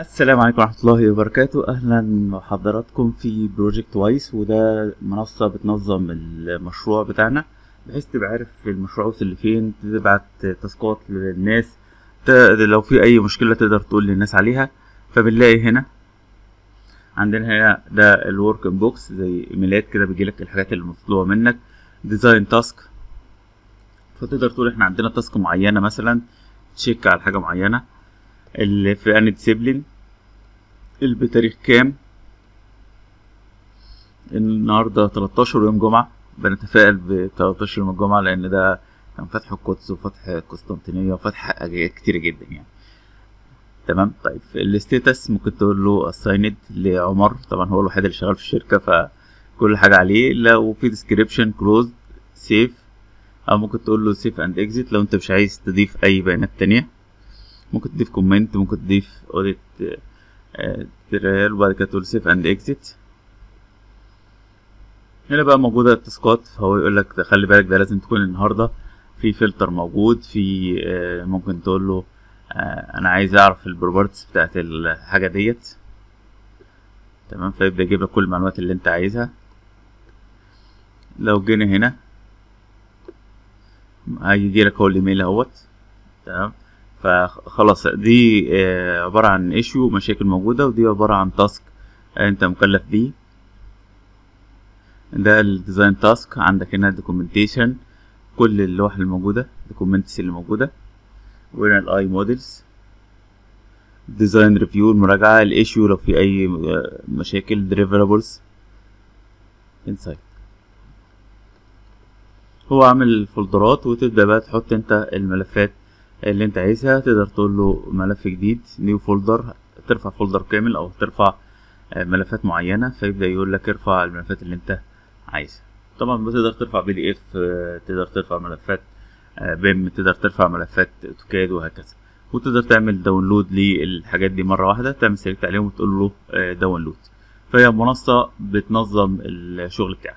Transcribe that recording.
السلام عليكم ورحمة الله وبركاته. أهلا بحضراتكم في ProjectWise وده منصة بتنظم المشروع بتاعنا. بحيث تبقى عارف المشروع وصل لفين تبعت تاسكات للناس لو في أي مشكلة تقدر تقول للناس عليها. فبنلاقي هنا عندنا هنا ده ال work box زي إيميلات كده بيجيلك الحاجات اللي مطلوبة منك. design task فتقدر تقول إحنا عندنا task معينة مثلا check على حاجة معينة. اللي في any discipline بتاريخ كام؟ النهارده 13 يوم جمعة بنتفائل ب 13 يوم الجمعة لأن ده كان فتح القدس وفتح قسطنطينية وفتح حاجات كتير جدا يعني. تمام؟ طيب ال status ممكن تقول له assigned لعمر. طبعا هو الوحيد اللي شغال في الشركة فكل حاجة عليه. لو في description close save أو ممكن تقول له save and exit لو أنت مش عايز تضيف أي بيانات تانية. ممكن تضيف comment ممكن تضيف audit trail وبعد كده تقول save and exit هنا بقى موجودة التاسكات فهو يقول لك خلي بالك ده لازم تكون النهاردة في فلتر موجود في آه، ممكن تقول له آه، أنا عايز أعرف ال properties بتاعت الحاجة ديت. تمام؟ فيبدأ يجيب لك كل المعلومات اللي أنت عايزها. لو جينا هنا هيجي لك هو الإيميل أهوت. تمام؟ فخلاص دي آه، عبارة عن issue مشاكل موجودة ودي عبارة عن task انت مكلف بيه. ده ال design task عندك هنا documentation كل اللوح الموجودة documents اللي موجودة. وهنا الاي models design review المراجعة ال issue لو في أي آه، مشاكل deliverables. inside هو عامل فولدرات وتبدأ بقى تحط انت الملفات اللي انت عايزها تقدر تقول له ملف جديد new folder ترفع folder كامل أو ترفع آه، ملفات معينة فيبدأ يقول لك ارفع الملفات اللي انت عايزها. طبعا بتقدر ترفع PDF تقدر ترفع ملفات BIM تقدر ترفع ملفات AutoCAD وهكذا. وتقدر تعمل download للحاجات دي مرة واحدة تعمل select عليهم وتقول له داونلود فهي منصة بتنظم الشغل بتاعك.